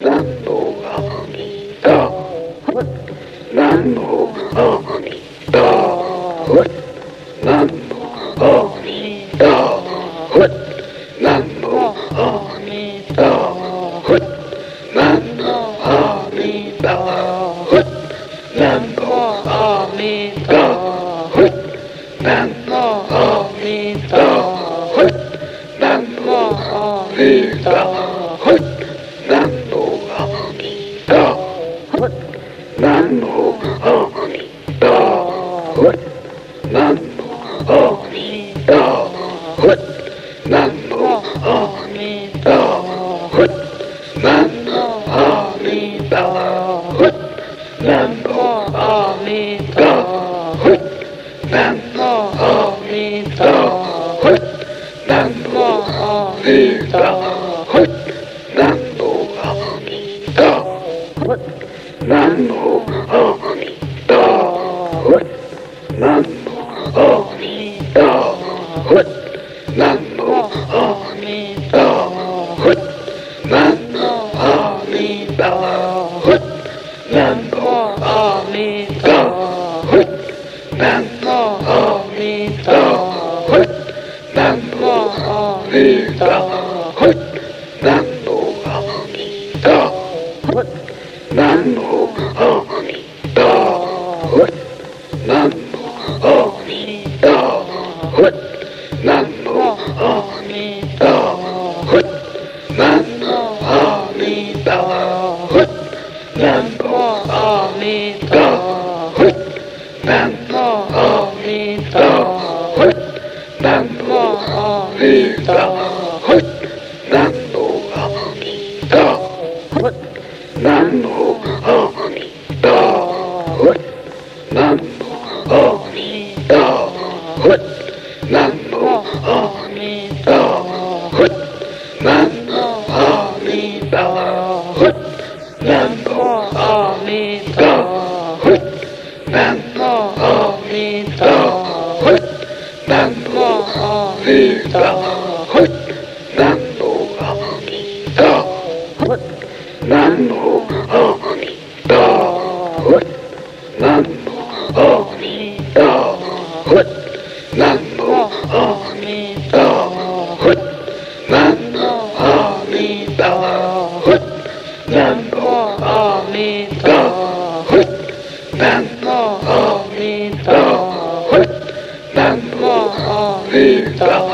何のが見た何たたたたたた南無阿弥陀佛南阿弥陀佛 hut, namo, amen. hut, namo, amen. hut, namo, amen. hut, namo, amen. hut, namo, amen. hut, namo, amen. hut, namo, amen. hut, namo, amen. hut, namo, amen. hut, Bella. Vida.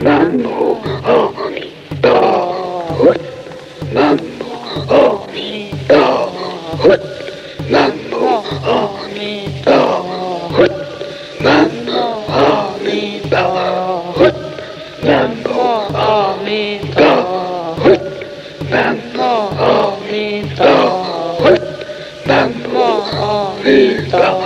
Namo Amida Hut. Namo Amida Hut. Namo Amida Hut. Namo Amida Hut. Namo Amida Hut. Namo Amida Hut. Namo Amida Hut.